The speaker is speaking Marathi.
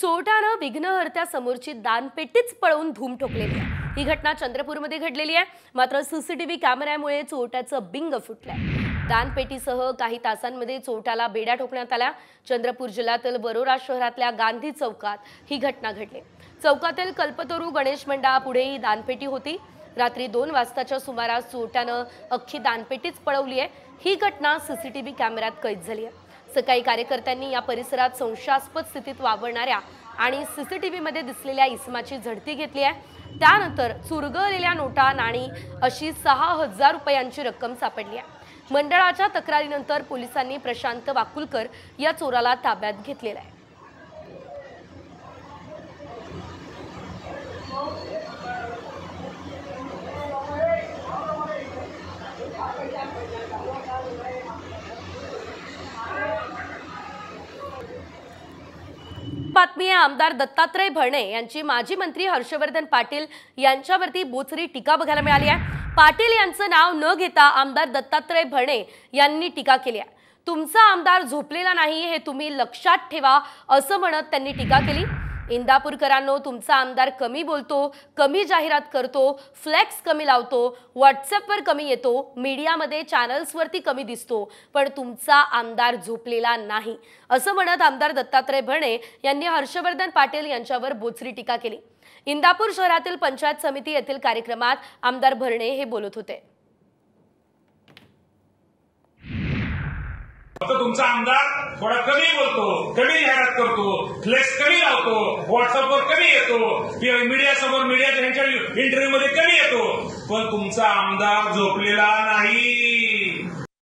चोरट्यानं विघ्नहर्त्या समोरची दानपेटीच पळवून धूम ठोकलेली आहे. ही घटना चंद्रपूरमध्ये घडलेली आहे. मात्र सीसीटीव्ही कॅमेऱ्यामुळे चोरट्याचं बिंग फुटलंय. दानपेटीसह काही तासांमध्ये चोरट्याला बेड्या ठोकण्यात आल्या. चंद्रपूर जिल्ह्यातील बरोरा शहरातल्या गांधी चौकात ही घटना घडली. चौकातील कल्पतरू गणेश मंडळापुढे ही दानपेटी होती. रात्री दोन वाजताच्या सुमारास चोरट्यानं अख्खी दानपेटीच पळवली आहे. ही घटना सीसीटीव्ही कॅमेऱ्यात कैद झाली आहे. सकाळी कार्यकर्त्यांनी या परिसरात संशयास्पद स्थितीत वावरणाऱ्या आणि सीसीटीव्हीमध्ये दिसलेल्या इसमाची झडती घेतली आहे. त्यानंतर चुरगळलेल्या नोटा नाणी अशी सहा हजार रुपयांची रक्कम सापडली आहे. मंडळाच्या तक्रारीनंतर पोलिसांनी प्रशांत वाकुलकर या चोराला ताब्यात घेतलेला आहे. बातमी आहे आमदार दत्तात्रय भरणे यांची. माजी मंत्री हर्षवर्धन पाटील यांच्यावरती बोचरी टीका बघायला मिळाली आहे. पाटील यांचं नाव न घेता आमदार दत्तात्रय भरणे यांनी टीका केली आहे. तुमचा आमदार झोपलेला नाही हे तुम्ही लक्षात ठेवा असं म्हणत त्यांनी टीका केली. इंदापूरकरांनो तुमचा आमदार कमी बोलतो कमी जाहिरात करतो फ्लेक्स कमी लावतो व्हॉट्सअपवर कमी येतो मीडियामध्ये चॅनल्सवरती कमी दिसतो. पण तुमचा आमदार झोपलेला नाही. असं म्हणत आमदार दत्तात्रय भणे यांनी हर्षवर्धन पाटील यांच्यावर बोचरी टीका केली. इंदापूर शहरातील पंचायत समिती येथील कार्यक्रमात आमदार भरणे हे बोलत होते. आता तुमचा आमदार थोडा कमी बोलतो कमी जाहिरात करतो फ्लेक्स कमी लावतो व्हॉट्सअपवर कमी येतो मीडिया समोर मीडियाच्या त्यांच्या इंटरव्ह्यू मध्ये कमी येतो. पण तुमचा आमदार झोपलेला नाही.